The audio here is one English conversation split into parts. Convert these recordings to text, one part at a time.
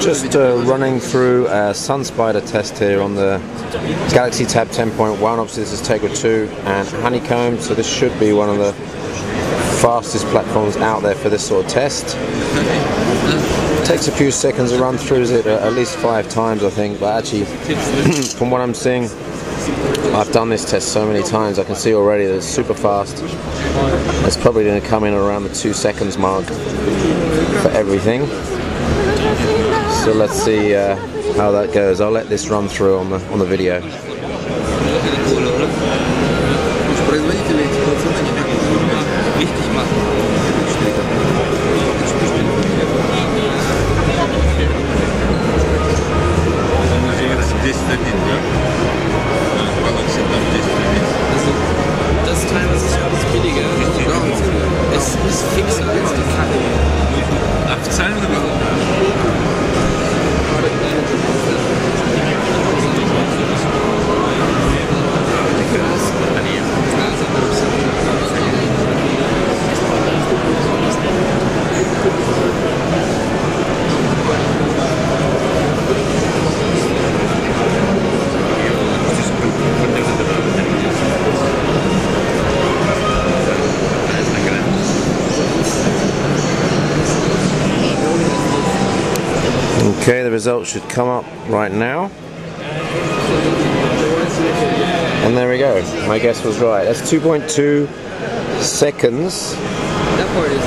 Just uh, running through a Sunspider test here on the Galaxy Tab 10.1. Obviously, this is Tegra 2 and Honeycomb, so this should be one of the fastest platforms out there for this sort of test. Takes a few seconds to run through it, uh, at least five times, I think. But actually, from what I'm seeing, I've done this test so many times. I can see already that it's super fast. It's probably going to come in around the two seconds mark for everything. So let's see uh, how that goes. I'll let this run through on the on the video. Das ist Okay, the results should come up right now. And there we go. My guess was right. That's 2.2 seconds. That part is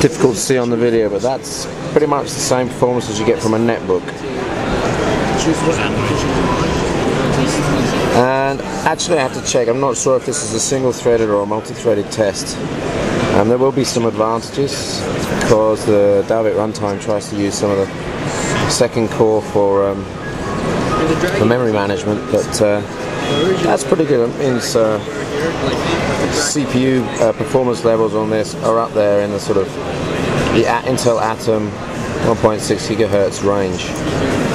Difficult to see on the video, but that's pretty much the same performance as you get from a netbook. And actually, I have to check. I'm not sure if this is a single-threaded or a multi-threaded test. And there will be some advantages because the Dalvik runtime tries to use some of the second core for um, memory management, but uh, that's pretty good. It means uh, CPU uh, performance levels on this are up there in the sort of the Intel Atom 1.6 gigahertz range.